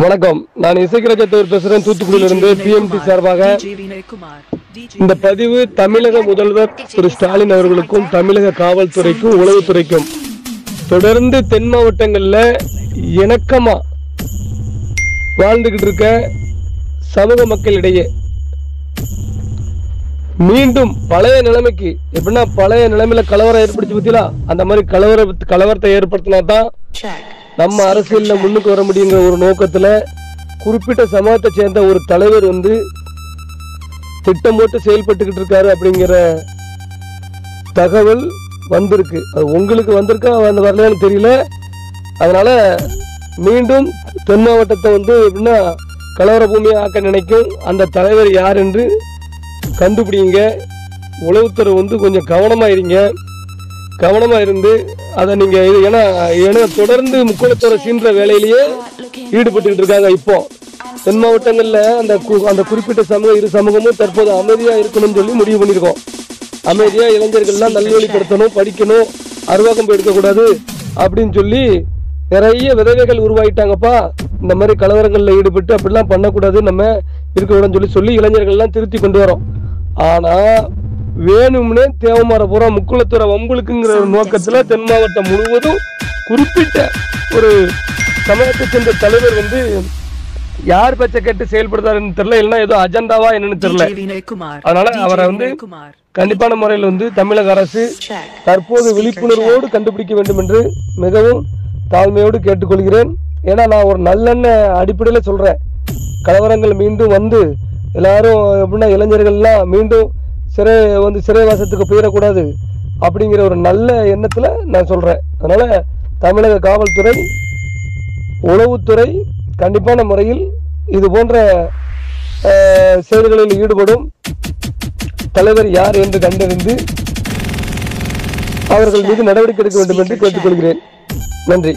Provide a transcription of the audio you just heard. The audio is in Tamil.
வணக்கம். நான் இசைக்கிரஜத்தவர் பேசுறேன் தூத்துக்குடியிலிருந்து பிஎம்டி சார்பாக இந்த பதிவு தமிழக முதல்வர் திரு ஸ்டாலின் அவர்களுக்கும் தமிழக காவல்துறைக்கும் உளவுத்துறைக்கும். தொடர்ந்து தென் மாவட்டங்கள்ல இணக்கமா வாழ்ந்துகிட்டு இருக்க சமூக மக்களிடையே மீண்டும் பழைய நிலைமைக்கு எப்படின்னா பழைய நிலைமையில கலவரம் ஏற்படுத்தி பத்தியா அந்த மாதிரி கலவர கலவரத்தை ஏற்படுத்தினா தான் நம்ம அரசியல்ல முன்னுக்கு வர முடியுங்கிற ஒரு நோக்கத்துல குறிப்பிட்ட சமூகத்தை சேர்ந்த ஒரு தலைவர் வந்து திட்டம் போட்டு செயல்பட்டுக்கிட்டு இருக்காரு அப்படிங்கிற தகவல் வந்திருக்கு. அது உங்களுக்கு வந்திருக்கா அந்த வரலன்னு தெரியல. அதனால மீண்டும் தென் மாவட்டத்தை வந்து எப்படின்னா கலவர பூமியை ஆக்க நினைக்கும் அந்த தலைவர் யார் என்று கண்டுபிடிங்க. உளவுத்துறை வந்து கொஞ்சம் கவனமாக இருங்க. கவனமாக இருந்து அதை நீங்க இது- ஏன்னா ஏன்னா தொடர்ந்து முக்குளத்துறை சீன்ற வேலையிலேயே ஈடுபட்டுக்கிட்டு இருக்காங்க இப்போ. தென் மாவட்டங்களில் அந்த கு- அந்த குறிப்பிட்ட சமூக இரு சமூகமும் தற்போது அமைதியா இருக்கணும்னு சொல்லி முடிவு பண்ணியிருக்கோம். அமைதியா இளைஞர்கள்லாம் நல்வழிப்படுத்தணும் படிக்கணும் அருவாக்கம் எடுக்கக்கூடாது அப்படின்னு சொல்லி நிறைய விதவைகள் உருவாயிட்டாங்கப்பா. இந்த மாதிரி கலவரங்களில் ஈடுபட்டு அப்படிலாம் பண்ணக்கூடாது நம்ம இருக்கக்கூடாதுன்னு சொல்லி சொல்லி இளைஞர்கள்லாம் திருத்தி கொண்டு வரோம். ஆனால் வேணும்னே தேவமார பூரா முக்குளத்துறை வம்புளுக்குங்கிற ஒரு நோக்கத்துல தென் மாவட்டம் முழுவதும் குறிப்பிட்ட ஒரு சமயத்தை சேர்ந்த தலைவர் வந்து யார் பேச்சை கேட்டு செயல்படுத்தாருன்னு தெரியல இல்லைன்னா ஏதோ அஜெண்டாவா என்னன்னு தெரியல. அதனால அவரை வந்து கண்டிப்பான முறையில் வந்து தமிழக அரசு தற்போது விழிப்புணர்வோடு கண்டுபிடிக்க வேண்டும் என்று மிகவும் தாழ்மையோடு கேட்டுக்கொள்கிறேன். ஏன்னா நான் ஒரு நல்லெண்ண அடிப்படையில் சொல்றேன். கலவரங்கள் மீண்டும் வந்து எல்லாரும் எப்படின்னா இளைஞர்கள்லாம் மீண்டும் சிறை வந்து சிறைவாசத்துக்கு போயிடக்கூடாது அப்படிங்கிற ஒரு நல்ல எண்ணத்துல நான் சொல்றேன். அதனால தமிழக காவல்துறை உளவுத்துறை கண்டிப்பான முறையில் இது போன்ற செயல்களில் ஈடுபடும் தலைவர் யார் என்று கண்டறிந்து அவர்கள் மீது நடவடிக்கை எடுக்க வேண்டும் என்று கேட்டுக்கொள்கிறேன். நன்றி.